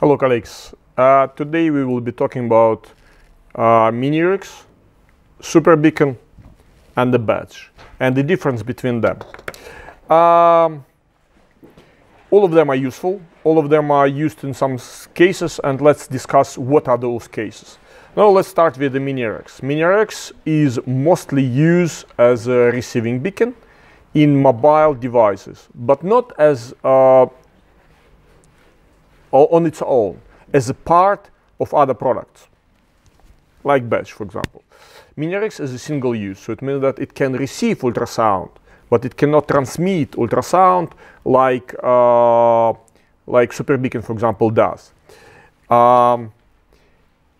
Hello colleagues. Uh, today we will be talking about uh, Mini-RX, Super Beacon and the badge and the difference between them. Um, all of them are useful, all of them are used in some cases and let's discuss what are those cases. Now let's start with the Mini-RX. Mini-RX is mostly used as a receiving beacon in mobile devices, but not as uh, on its own as a part of other products, like Badge, for example. Mini-RX is a single use, so it means that it can receive ultrasound, but it cannot transmit ultrasound like, uh, like Super Beacon, for example, does. Um,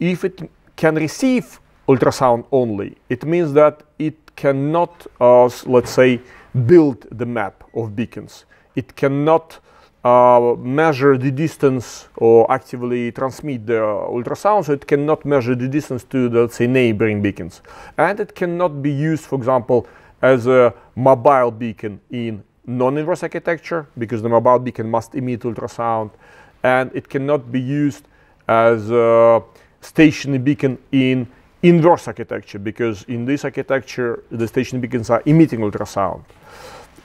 if it can receive ultrasound only, it means that it cannot, uh, let's say, build the map of beacons. It cannot measure the distance or actively transmit the ultrasound, so it cannot measure the distance to the, let's say, neighboring beacons. And it cannot be used, for example, as a mobile beacon in non-inverse architecture, because the mobile beacon must emit ultrasound, and it cannot be used as a stationary beacon in inverse architecture, because in this architecture, the stationary beacons are emitting ultrasound.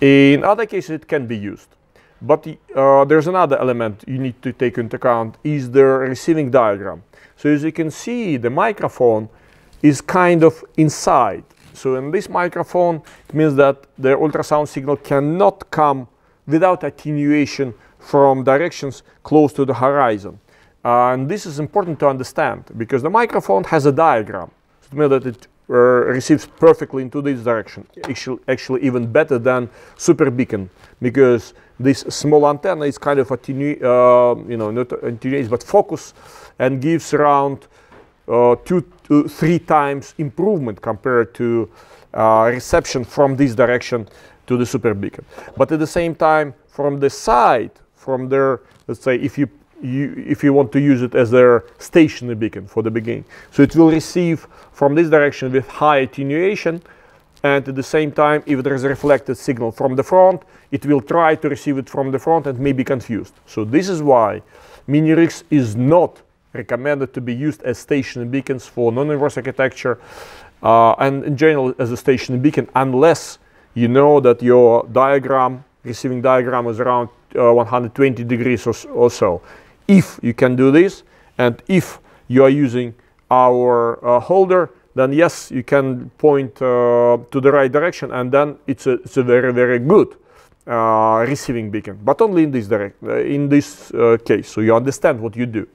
In other cases, it can be used. But uh, there's another element you need to take into account is the receiving diagram. So as you can see, the microphone is kind of inside. So in this microphone, it means that the ultrasound signal cannot come without attenuation from directions close to the horizon. Uh, and this is important to understand because the microphone has a diagram. So it means that it receives perfectly into this direction, actually, actually even better than Super Beacon because this small antenna is kind of attenu uh, you know, not attenuates, but focus and gives around uh, two to three times improvement compared to uh, reception from this direction to the super beacon. But at the same time, from the side, from there, let's say if you, you if you want to use it as their stationary beacon for the beginning, so it will receive from this direction with high attenuation, and at the same time, if there is a reflected signal from the front, it will try to receive it from the front and may be confused. So this is why Mini-RX is not recommended to be used as stationary beacons for non-inverse architecture uh, and in general as a stationary beacon unless you know that your diagram, receiving diagram is around uh, 120 degrees or, or, so. If you can do this and if you are using our uh, holder, then yes, you can point uh, to the right direction and then it's a, it's a very, very good uh, receiving beacon, but only in this, direct, uh, in this uh, case, so you understand what you do.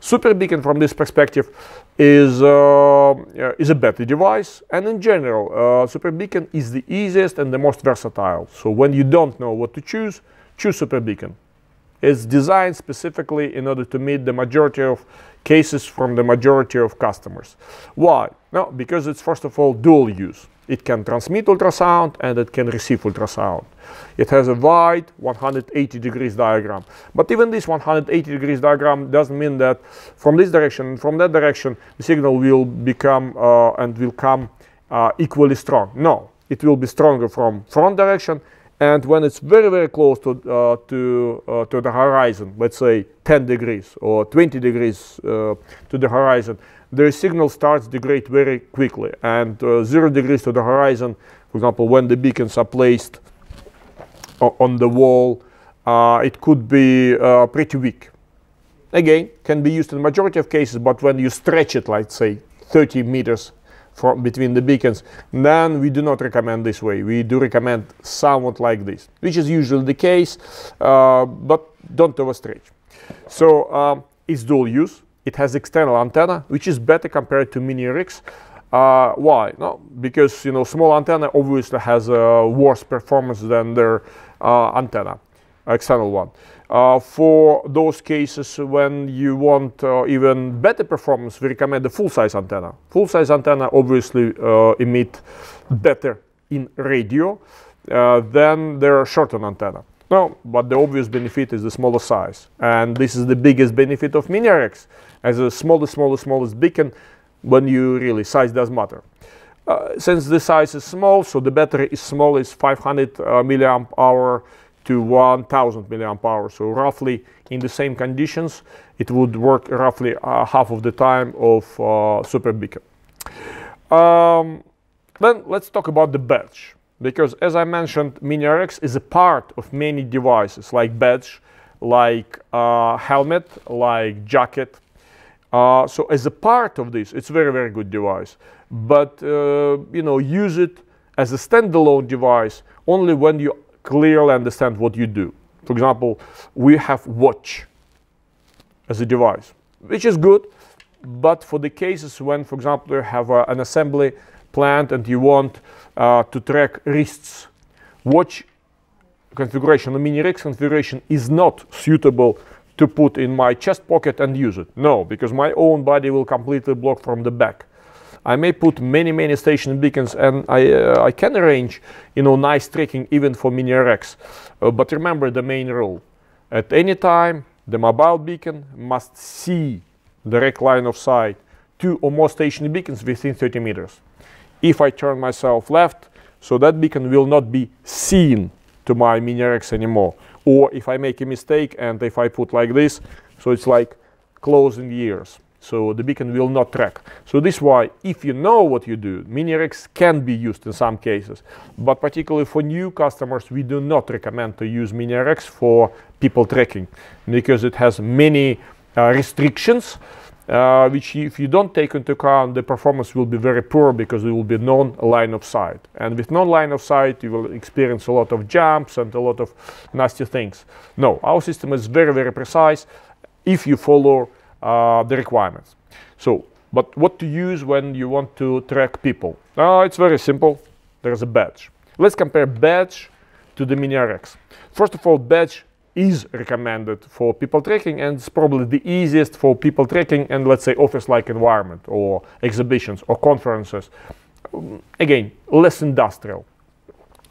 Super Beacon from this perspective is, uh, is a better device and in general uh, Super Beacon is the easiest and the most versatile. So when you don't know what to choose, choose Super Beacon. It's designed specifically in order to meet the majority of cases from the majority of customers. Why? No, because it's first of all dual use. It can transmit ultrasound and it can receive ultrasound. It has a wide 180 degrees diagram. But even this 180 degrees diagram doesn't mean that from this direction, and from that direction, the signal will become uh, and will come uh, equally strong. No, it will be stronger from front direction and when it's very, very close to, uh, to, uh, to the horizon, let's say 10 degrees or 20 degrees uh, to the horizon, the signal starts degrade very quickly. And uh, zero degrees to the horizon, for example, when the beacons are placed on the wall, uh, it could be uh, pretty weak. Again, can be used in the majority of cases, but when you stretch it, like say 30 meters from between the beacons, then we do not recommend this way. We do recommend somewhat like this, which is usually the case, uh, but don't overstretch. So uh, it's dual use. It has external antenna, which is better compared to Mini-RX. Uh, why? No, because you know small antenna obviously has a worse performance than their uh, antenna, external one. Uh, for those cases when you want uh, even better performance, we recommend the full-size antenna. Full-size antenna obviously uh, emit better in radio uh, than their shortened antenna. No, but the obvious benefit is the smaller size. And this is the biggest benefit of Mini-RX. As a smallest, smallest, smallest beacon, when you really, size does matter. Uh, since the size is small, so the battery is small, it's 500 uh, milliamp hour to 1000 milliamp. So roughly in the same conditions, it would work roughly uh, half of the time of uh, Super Beacon. Um, then let's talk about the badge. Because as I mentioned, MiniRx is a part of many devices like badge, like uh, helmet, like jacket. Uh, so as a part of this, it's very, very good device. But, uh, you know, use it as a standalone device only when you clearly understand what you do. For example, we have watch as a device, which is good, but for the cases when, for example, you have uh, an assembly plant and you want uh, to track wrists, watch configuration, the MiniRx configuration is not suitable to put in my chest pocket and use it. No, because my own body will completely block from the back. I may put many, many station beacons and I, uh, I can arrange, you know, nice tracking even for MiniRx. Uh, but remember the main rule. At any time, the mobile beacon must see direct line of sight two or more station beacons within 30 meters. If I turn myself left, so that beacon will not be seen to my MiniRx anymore. Or if I make a mistake and if I put like this, so it's like closing the ears. So the beacon will not track. So this is why if you know what you do, MiniRx can be used in some cases. But particularly for new customers, we do not recommend to use MiniRx for people tracking because it has many uh, restrictions uh, which if you don't take into account, the performance will be very poor because it will be non-line of sight. And with non-line of sight, you will experience a lot of jumps and a lot of nasty things. No, our system is very, very precise if you follow the requirements. So, but what to use when you want to track people? Uh, it's very simple. There's a badge. Let's compare badge to the MiniRx. First of all, badge is recommended for people tracking and it's probably the easiest for people tracking and let's say office-like environment or exhibitions or conferences. Um, again, less industrial.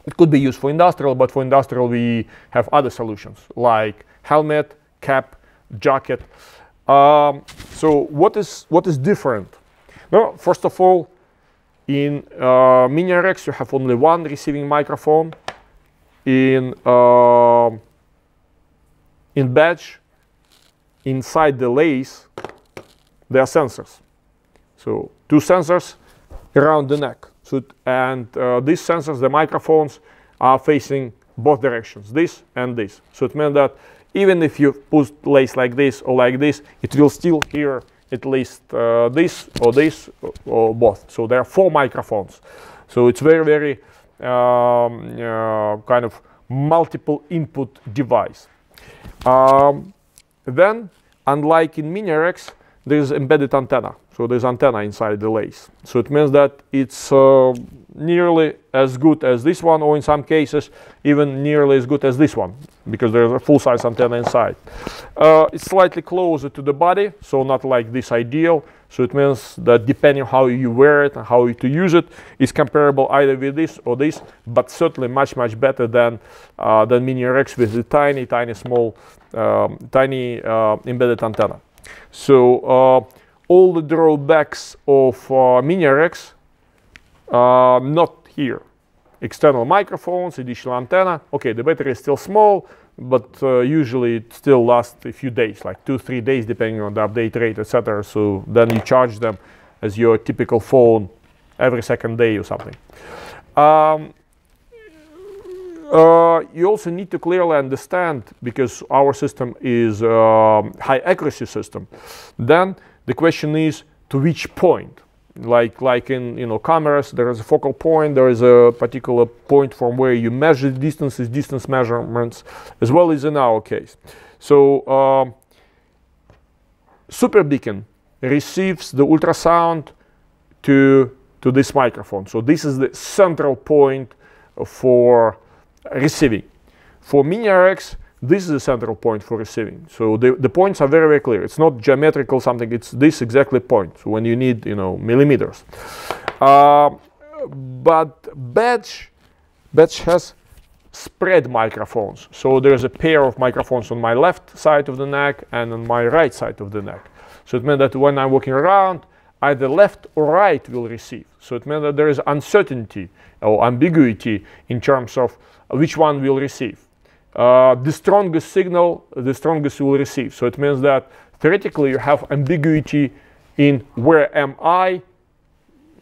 It could be used for industrial, but for industrial we have other solutions like helmet, cap, jacket. Um, so what is what is different? No, first of all, in uh, MiniRx you have only one receiving microphone. In uh, in badge, inside the lace, there are sensors. So two sensors around the neck. So and uh, these sensors, the microphones, are facing both directions, this and this. So it means that even if you put lace like this or like this, it will still hear at least uh, this or this or both. So there are four microphones. So it's very, very um, uh, kind of multiple input device. Um, then, unlike in MiniRx, there is embedded antenna. So there's antenna inside the lace. So it means that it's uh, nearly as good as this one, or in some cases, even nearly as good as this one, because there's a full-size antenna inside. Uh, it's slightly closer to the body, so not like this ideal. So it means that depending on how you wear it and how to use it, it's comparable either with this or this, but certainly much, much better than, uh, than MiniRx with the tiny, tiny, small, um, tiny uh, embedded antenna. So uh, all the drawbacks of uh, MiniRx uh, not here. External microphones, additional antenna. Okay, the battery is still small, but uh, usually it still lasts a few days, like two, three days, depending on the update rate, etc. So then you charge them as your typical phone every second day or something. Um, uh, you also need to clearly understand, because our system is a um, high accuracy system, then the question is to which point? Like, like in you know cameras, there is a focal point, there is a particular point from where you measure distances, distance measurements, as well as in our case. So um, Super Beacon receives the ultrasound to, to this microphone. So this is the central point for receiving. For MiniRx, this is the central point for receiving. So the, the points are very, very clear. It's not geometrical something, it's this exactly point so when you need, you know, millimeters. Uh, but Badge, Badge has spread microphones. So there's a pair of microphones on my left side of the neck and on my right side of the neck. So it means that when I'm walking around, either left or right will receive. So it means that there is uncertainty or ambiguity in terms of which one will receive. Uh, the strongest signal, the strongest you will receive. So it means that theoretically you have ambiguity in where am I.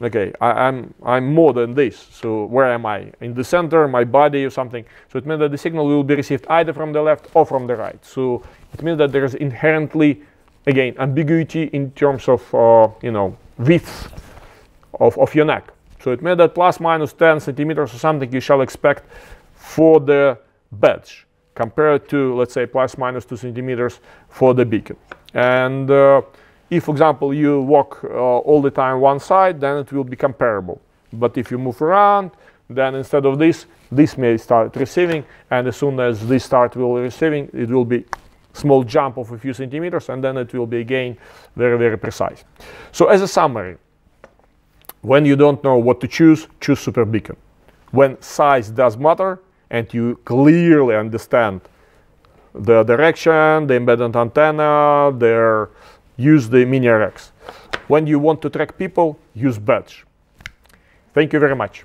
Okay, I, am I'm, I'm more than this. So where am I? In the center, my body or something. So it means that the signal will be received either from the left or from the right. So it means that there is inherently, again, ambiguity in terms of, uh, you know, width of, of your neck. So it means that plus minus 10 centimeters or something you shall expect for the badge compared to, let's say, plus minus 2 centimeters for the beacon. And uh, if, for example, you walk uh, all the time one side, then it will be comparable. But if you move around, then instead of this, this may start receiving, and as soon as this start will receiving, it will be small jump of a few centimeters, and then it will be again very, very precise. So as a summary, when you don't know what to choose, choose Super Beacon. When size does matter, and you clearly understand the direction, the embedded antenna, their use the Mini RX. When you want to track people, use badge. Thank you very much.